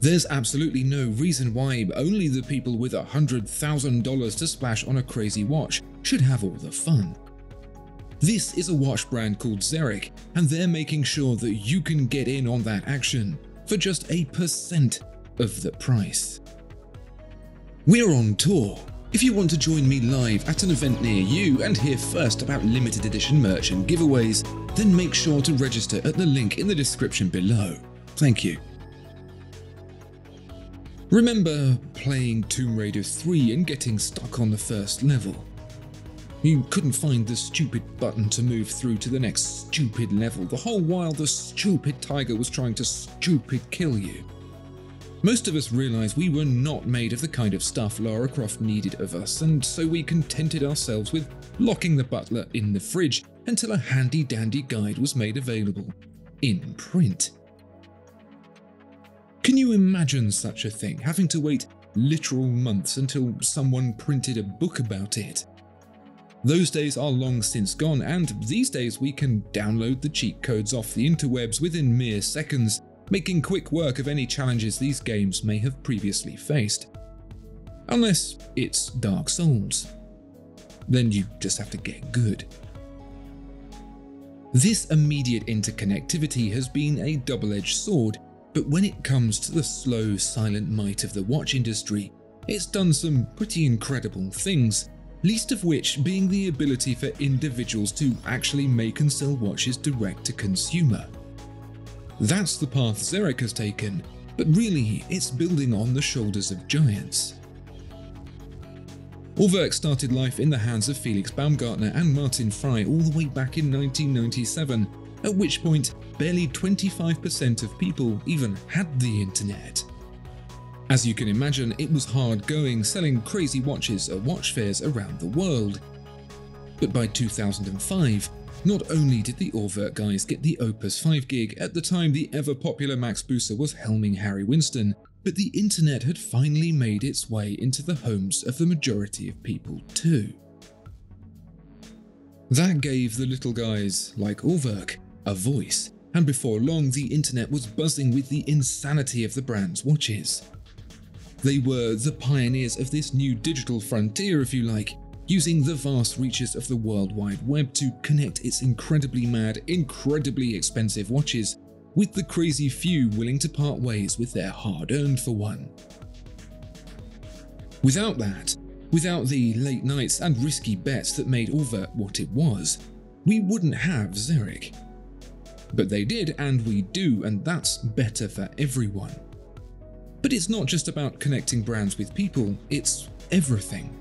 There's absolutely no reason why only the people with $100,000 to splash on a crazy watch should have all the fun. This is a watch brand called Xeric, and they're making sure that you can get in on that action for just a percent of the price. We're on tour. If you want to join me live at an event near you and hear first about limited edition merch and giveaways, then make sure to register at the link in the description below. Thank you. Remember playing Tomb Raider 3 and getting stuck on the first level? You couldn't find the stupid button to move through to the next stupid level, the whole while the stupid tiger was trying to stupid kill you. Most of us realised we were not made of the kind of stuff Lara Croft needed of us, and so we contented ourselves with locking the butler in the fridge until a handy dandy guide was made available in print. Can you imagine such a thing, having to wait literal months until someone printed a book about it? Those days are long since gone, and these days we can download the cheat codes off the interwebs within mere seconds, making quick work of any challenges these games may have previously faced. Unless it's Dark Souls. Then you just have to get good. This immediate interconnectivity has been a double-edged sword, but when it comes to the slow, silent might of the watch industry, it's done some pretty incredible things, least of which being the ability for individuals to actually make and sell watches direct to consumer. That's the path Xeric has taken, but really it's building on the shoulders of giants. Urwerk started life in the hands of Felix Baumgartner and Martin Frei all the way back in 1997, at which point barely 25% of people even had the internet. As you can imagine, it was hard going selling crazy watches at watch fairs around the world. But by 2005, not only did the Urwerk guys get the Opus 5 gig at the time the ever popular Max Busser was helming Harry Winston, but the internet had finally made its way into the homes of the majority of people too. That gave the little guys, like Urwerk, a voice, and before long the internet was buzzing with the insanity of the brand's watches. They were the pioneers of this new digital frontier, if you like, using the vast reaches of the World Wide Web to connect its incredibly mad, incredibly expensive watches with the crazy few willing to part ways with their hard earned for one. Without that, without the late nights and risky bets that made Urwerk what it was, we wouldn't have Xeric. But they did, and we do, and that's better for everyone. But it's not just about connecting brands with people, it's everything.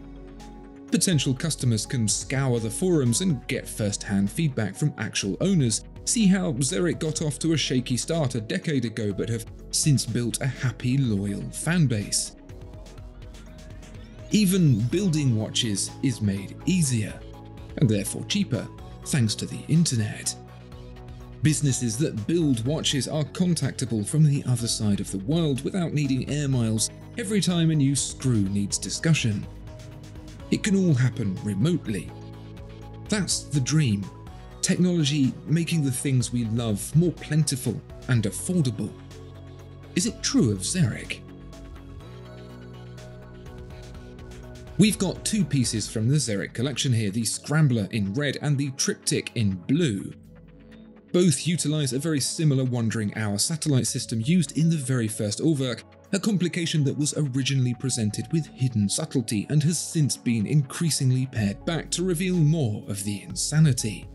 Potential customers can scour the forums and get first-hand feedback from actual owners, see how Xeric got off to a shaky start a decade ago but have since built a happy, loyal fanbase. Even building watches is made easier, and therefore cheaper, thanks to the internet. Businesses that build watches are contactable from the other side of the world without needing air miles every time a new screw needs discussion. It can all happen remotely. That's the dream. Technology making the things we love more plentiful and affordable. Is it true of Xeric? We've got two pieces from the Xeric collection here, the Scrambler in red and the Triptych in blue. Both utilise a very similar Wandering Hour satellite system used in the very first Urwerk, a complication that was originally presented with hidden subtlety and has since been increasingly pared back to reveal more of the insanity.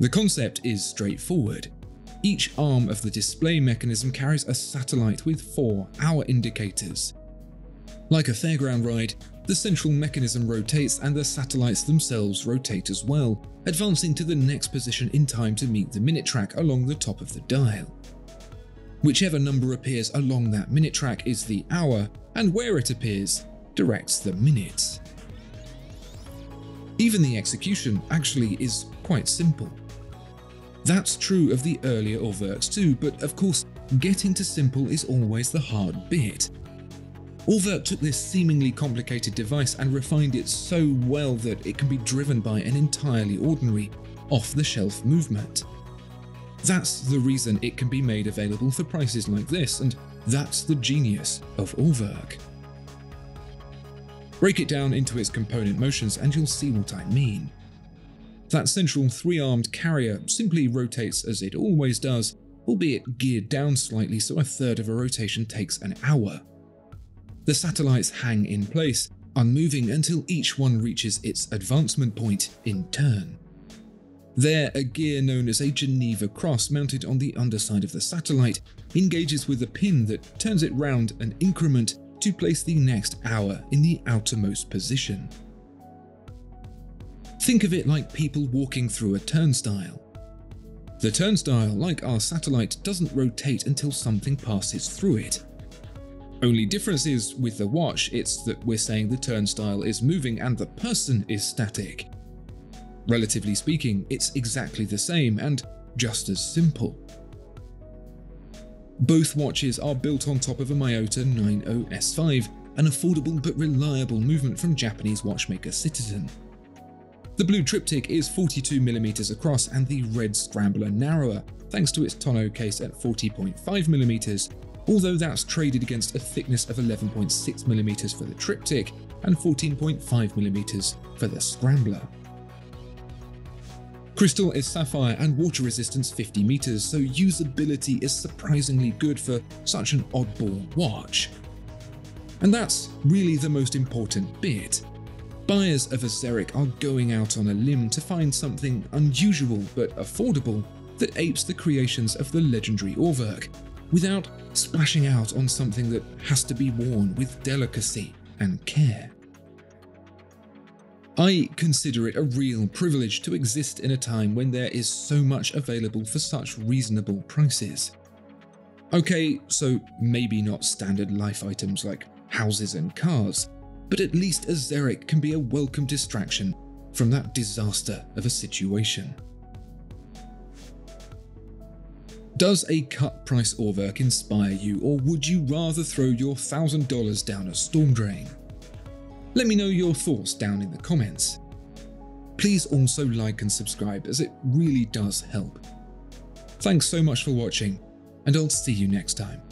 The concept is straightforward. Each arm of the display mechanism carries a satellite with four hour indicators. Like a fairground ride, the central mechanism rotates and the satellites themselves rotate as well, advancing to the next position in time to meet the minute track along the top of the dial. Whichever number appears along that minute track is the hour, and where it appears directs the minutes. Even the execution actually is quite simple. That's true of the earlier Urwerks too, but of course, getting to simple is always the hard bit. Urwerk took this seemingly complicated device and refined it so well that it can be driven by an entirely ordinary, off-the-shelf movement. That's the reason it can be made available for prices like this, and that's the genius of Urwerk. Break it down into its component motions and you'll see what I mean. That central three-armed carrier simply rotates as it always does, albeit geared down slightly so a third of a rotation takes an hour. The satellites hang in place, unmoving until each one reaches its advancement point in turn. There, a gear known as a Geneva cross mounted on the underside of the satellite engages with a pin that turns it round an increment to place the next hour in the outermost position. Think of it like people walking through a turnstile. The turnstile, like our satellite, doesn't rotate until something passes through it. Only difference is, with the watch, it's that we're saying the turnstile is moving and the person is static. Relatively speaking, it's exactly the same and just as simple. Both watches are built on top of a Miyota 90S5, an affordable but reliable movement from Japanese watchmaker Citizen. The blue triptych is 42mm across and the red scrambler narrower, thanks to its tonneau case at 40.5mm, although that's traded against a thickness of 11.6mm for the triptych and 14.5mm for the scrambler. Crystal is sapphire and water resistance 50 meters, so usability is surprisingly good for such an oddball watch. And that's really the most important bit. Buyers of a Xeric are going out on a limb to find something unusual but affordable that apes the creations of the legendary Urwerk, without splashing out on something that has to be worn with delicacy and care. I consider it a real privilege to exist in a time when there is so much available for such reasonable prices. Okay, so maybe not standard life items like houses and cars, but at least a Xeric can be a welcome distraction from that disaster of a situation. Does a cut price Urwerk inspire you, or would you rather throw your $1,000 down a storm drain? Let me know your thoughts down in the comments. Please also like and subscribe as it really does help. Thanks so much for watching, and I'll see you next time.